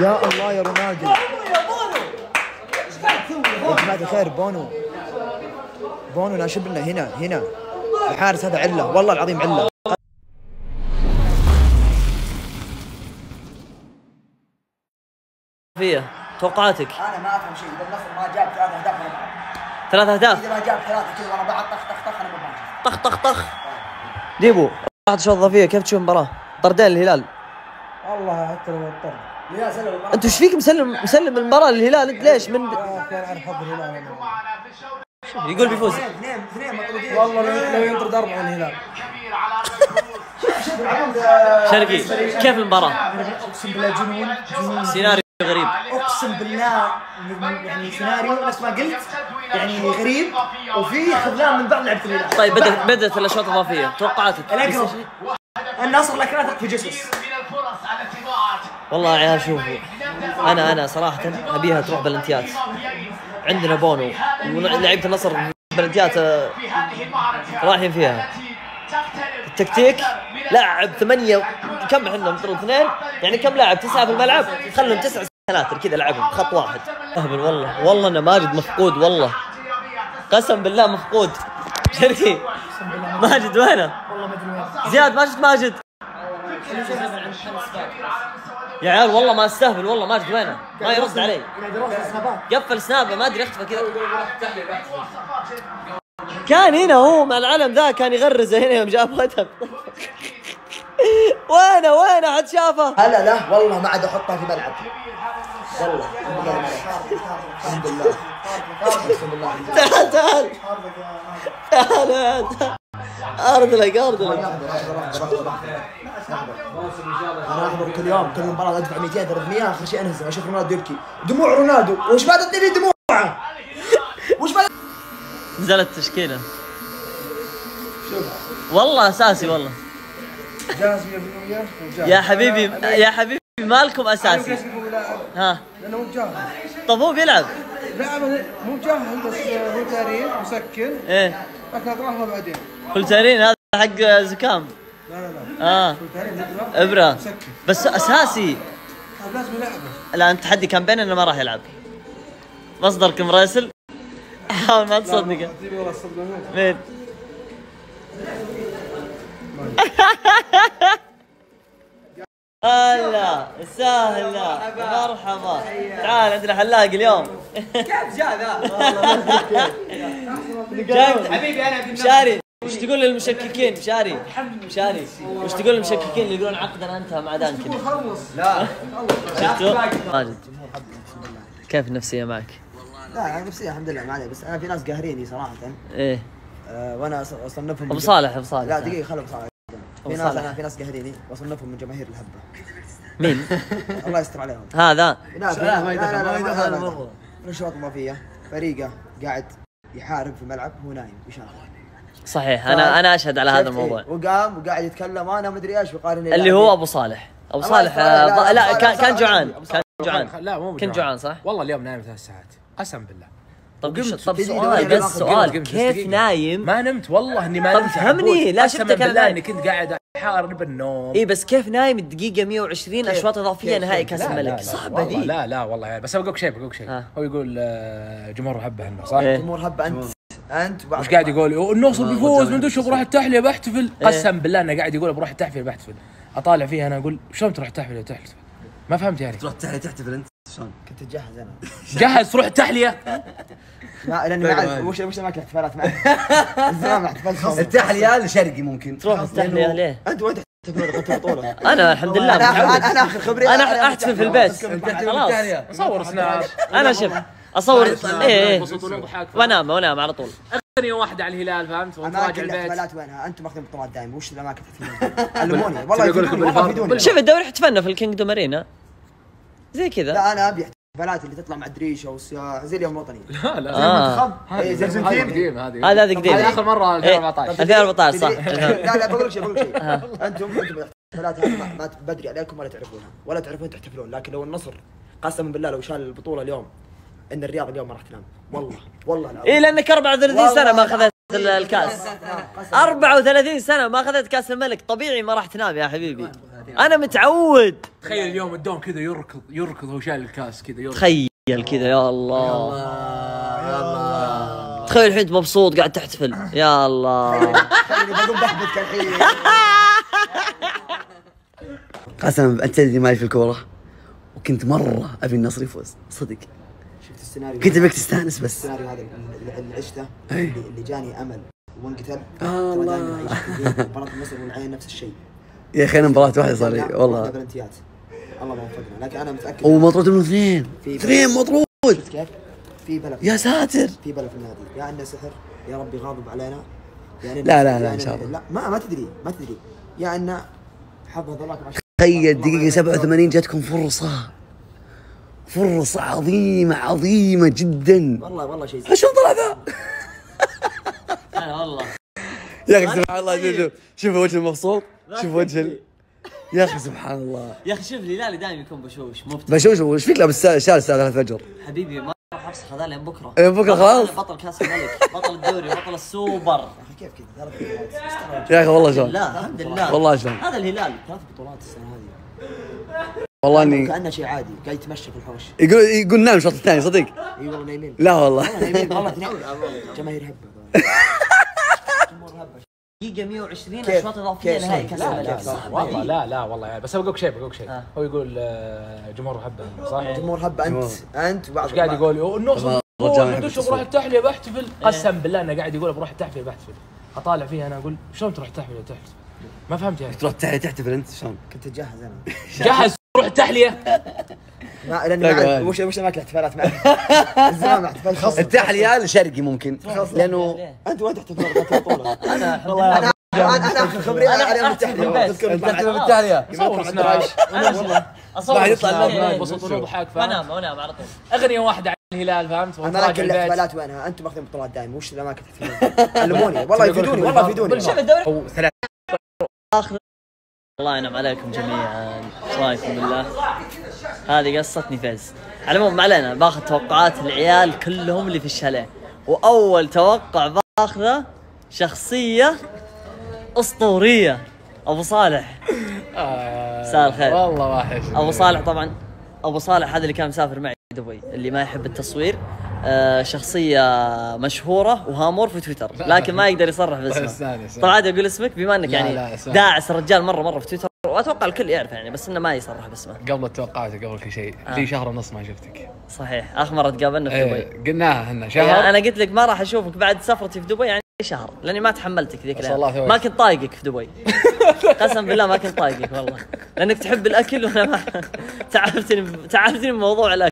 يا الله يا رونالدو. يا بونو. إيش قاعد تسوي يا جماعة الخير بونو. بونو ناشب لنا هنا هنا. الحارس هذا عله. والله العظيم عله. فيه توقعاتك. أنا ما أفهم شيء. إذا النصر ما جاب ثلاث أهداف ورا بعض ثلاث أهداف؟ إذا ما جاب ثلاثة كذا ورا بعض طخ طخ طخ أنا ما طخ طخ طخ. ديبو. بعد شوط إضافية. كيف تشوف المباراة؟ طردين الهلال. والله حتى لو اضطر سلام انت إيش فيك مسلم مسلم المباراة للهلال؟ انت ليش؟ من. يقول بيفوز. اثنين اثنين مطرودين والله لو لو ينطرد أربعة من الهلال. شرقي كيف المباراة؟ أقسم بالله جنون جنون. سيناريو غريب. أقسم بالله يعني سيناريو نفس ما قلت يعني غريب وفي خذلان من بعض لعبة الهلال. طيب بدات بدأت الأشواط الإضافية. توقعاتك. الأقرب. النصر الاكراد في جسس والله يا عيال شوفوا. أنا أنا صراحة أبيها تروح بلنتيات. عندنا بونو. ولعيبه النصر بلنتيات آه، رايحين فيها. التكتيك لاعب ثمانية كم إحنا مطرد اثنين. يعني كم لاعب؟ تسعة في الملعب. خلهم تسعة سناتر كذا لعبهم خط واحد. أهبل والله. والله أنا ماجد مفقود والله. قسم بالله مفقود. شرقي ماجد وينه؟ زياد ما شفت ماجد يا عيال والله ما استهبل والله ماجد وينه؟ ما يرد علي. قفل سنابه ما أدري اختفى كذا. كان هنا هو مع العلم ذا كان يغرزه هنا يوم جاب هدف وينه وينه حد شافه. هلا لا والله ما عاد احطها في ملعب. والله. الحمد لله الحمد لله تعال تعال. تعال تعال ارضلك ارضلك أنا أحضر كل يوم كل مباراة أدفع 200 300 أخر شيء انهزم أشوف رونالدو يبكي. دموع رونالدو! وش بعد الدنيا دموعه وش بعد؟ نزلت تشكيله والله أساسي والله. جاهز 100% وجاهز. يا حبيبي يا حبيبي مالكم أساسي؟ ها. لأنه مو جاهز طب هو بيلعب. لا مو جاهز بس هو تاريخ مسكن إيه. لكن اطرحها بعدين. فلترين هذا حق زكام. لا لا آه. إبرة. بس أساسي. لازم يلعبه لا أنت تحدي كان بيننا انه ما راح يلعب. مصدرك مراسل حاول ما تصدقه مين؟ هلا سهلا مرحبا. تعال عندنا حلاق اليوم. كيف جاء ذا؟ حبيبي أنا. مشاري وش تقول للمشككين؟ مشاري مشاري وش تقول للمشككين اللي يقولون عقدنا انتهى مع دانكن لا. شفتوا؟ ماجد كيف النفسية معك؟ لا أنا نفسي الحمد لله ما علي بس أنا في ناس قاهريني صراحة. إيه. آه وأنا أصنفهم أبو صالح أبو صالح. لا دقيقة خلوا أبو صالح. في ناس. أنا في ناس قاهريني وأصنفهم من جماهير الهبة. مين؟ الله يستر عليهم. هذا. لا لا، ما يدخل، ما يدخل. الاشواط الاضافيه فريقة قاعد يحارب في الملعب هو نايم يشاهد صحيح. أنا أنا أشهد على هذا الموضوع. وقام وقاعد يتكلم. أنا مدري إيش وقال اني اللي لاعب. هو أبو صالح. أبو صالح. لا، آه، لا، لا كان كان جوعان. كان جوعان. لا مو كنت جوعان. صح؟ والله اليوم نايم ثلاث ساعات. قسم بالله. طب وقمت طب سؤال بس قمت- سؤال قمت كيف. نايم؟ ما نمت والله إني ما طب نمت. يا فهمني،. لا شفتك نايم. إني كنت قاعد أحارب بالنوم اي بس كيف نايم الدقيقة 120 أشواط إضافية نهائي كأس الملك. والله ذي لا لا والله. يعني بس بقول لك شيء بقول لك شيء. ها. هو يقول آه، جمهور حبه انه صح؟ إيه. جمهور هبه أنت. أنت وش قاعد يقول؟ النصر بيفوز من دوش بروح التحلية بحتفل. قسم بالله إنه قاعد يقول بروح التحفيل بحتفل. أطالع فيه أنا أقول شلون تروح التحفيل تحتفل ما فهمت يعني. تروح تحلي تحتفل أنت؟ شلون؟ كنت تجهز أنا. جهز تروح التحلية؟ ما لأني ما أعرف. وش وش اماكن الاحتفالات معك؟ التحلية لشرقي ممكن. تروح التحلية ليه؟ أنت وين أنا الحمد لله. أنا آخر خبري. أنا أحتفل في البيت. خلاص صور سناب أنا شوف اصور إيه إيه. وضحك. وانام وانام على طول. ثانية واحدة على الهلال فهمت؟ وأنت راجع اماكن البيت. الاحتفالات وينها؟ أنتم ماخذين بطولات دائما وش الأماكن تحتفلون؟ علموني والله يفيدوني شوف الدوري احتفلنا في الكينجدوم أرينا. زي كذا. لا أنا أبي احتفالات اللي تطلع مع دريشة والسياح زي اليوم الوطني. لا لا. آه. إيه، زي هذه الارجنتين قديمه هذه. هذه قديمة هذه آخر مرة إيه. 2014 2014 صح. لا لا بقول لك شيء بقول لك شيء. أنتم أنتم الاحتفالات ما بدري عليكم ولا تعرفونها. ولا تعرفون تحتفلون لكن لو النصر قسما بالله لو شال البطولة اليوم إن الرياض اليوم ما راح تنام. والله والله العظيم. اي لأنك 34 سنة ما أخذت ال- الكاس. 34 سنة ما أخذت كأس الملك. طبيعي ما راح تنام يا حبيبي. أنا متعود. تخيل اليوم الدوم كذا يركض يركض هو شايل الكاس كذا يركض. تخيل كذا يا الله. تخيل الحين أنت مبسوط قاعد تحتفل يا الله. بقوم بحبك الحين قسما أنت تدري مالي في الكورة؟ وكنت مرة أبي النصر يفوز. صدق. شفت السيناريو كنت أبيك تستأنس بس. السيناريو هذا اللي- عشته. اللي اللي جاني أمل وانقتل. آه الله. مباراة النصر والعين نفس الشيء. يا أخي أنا مباراة واحدة صار لي واحدة والله. بلنتيات. الله ما وفقنا لكن أنا متأكد ومطرود من اثنين. اثنين مطرود. شفت كيف؟ في بلا يا ساتر. في بلا في النادي. يا انه سحر يا ربي غاضب علينا. يعني لا، لا، لا، إن شاء الله. لا ما ما تدري ما تدري. يا انه حظ هذولاك تخيل دقيقة 87 جاتكم فرصة. فرصة عظيمة عظيمة جدا والله والله شيء زين. شلون طلع ذا؟ أنا والله يا أخي سبحان الله شوف شوف شوف وجه المبسوط شوف وجه. يا أخي سبحان الله يا أخي شوف الهلالي دائما يكون بشوش مبتع بشوش وش فيك لابس الشارع الساعة 3 الفجر؟ حبيبي ما راح أفسخ هذا لين بكرة لين بكرة بطل- خلاص؟ بطل كاس الملك بطل الدوري بطل السوبر كيف كذا. يا أخي والله شلون لا الحمد لله والله شلون هذا الهلال ثلاث بطولات السنة هذه والله اني كأنه شيء عادي قاعد يتمشى في الحوش. يقول يقول نام الشوط الثاني صدق إي والله نايمين. لا والله. والله نايمين والله اثنين. جماهير هبة. جمهور هبة. دقيقة 120 كيف؟ أشواط إضافية كيف؟ نهائي كأس لا، الملك لا، صح والله لا لا والله. يعني بس بقولك شيء بقولك شيء. آه. هو يقول آه، جمهور هبة صح؟ جمهور هبة أنت أنت وبعض إيش قاعد يقول؟ بدوش التصوير. بروح التحليه بحتفل. قسم بالله انه قاعد يقول بروح التحليه بحتفل. أطالع فيه أنا أقول شلون تروح التحليه تحتفل؟ ما فهمت يعني. تروح تحت- تحتفل أنت شلون؟ كنت تجهز أنا. جهز! تروح التحلية. ما لأني لا، ما. أعرف وش وش اماكن الاحتفالات معك زمان ما احتفلت خلاص التحلية الشرقي ممكن. لأنه أنت وين تحتفل؟ أنا الحمد لله أنا أنا اخر خبري أنا على أحتفل التحلية. بالبيت. تذكر بالتحلية صور سناب والله. أصور يطلع ينبسط ونضحك؟ وانام وانام على طول. أغنية واحدة عن الهلال فهمت؟ اماكن. الاحتفالات وينها؟ أنتم ماخذين بطولات دائما وش الأماكن تحتفلون؟ علموني. والله يفيدوني والله يفيدوني. شوف الدوري؟ ثلاث الله ينعم عليكم جميعا. إيش رأيكم بالله؟ هذه قصتني فيز. على العموم ما علينا. باخذ توقعات العيال كلهم اللي في الشاليه. وأول توقع باخذه شخصية أسطورية. أبو صالح. مساء الخير. والله وحش. أبو صالح طبعا. أبو صالح هذا اللي كان مسافر معي دبي اللي ما يحب التصوير. آه، شخصية مشهورة وهامور في تويتر. لكن ما يقدر يصرح باسمه. استانس، استانس. طبعا عادي أقول اسمك بما إنك يعني. داعس الرجال مرة مرة في تويتر. وأتوقع الكل يعرف يعني بس إنه ما يصرح باسمه. قبل التوقعات قبل كل شيء. لي شهر ونص ما شفتك. صحيح. اخر مرة تقابلنا في دبي. إيه قلناها إحنا. يعني شهر أنا قلت لك ما راح أشوفك بعد سفرتي في دبي يعني شهر لأني ما تحملتك ذيك. ثواني. ما كنت طايقك في دبي. قسم بالله ما كنت طايقك والله. لأنك تحب الأكل وأنا ما. تعبتني تعبتني بموضوع الأكل.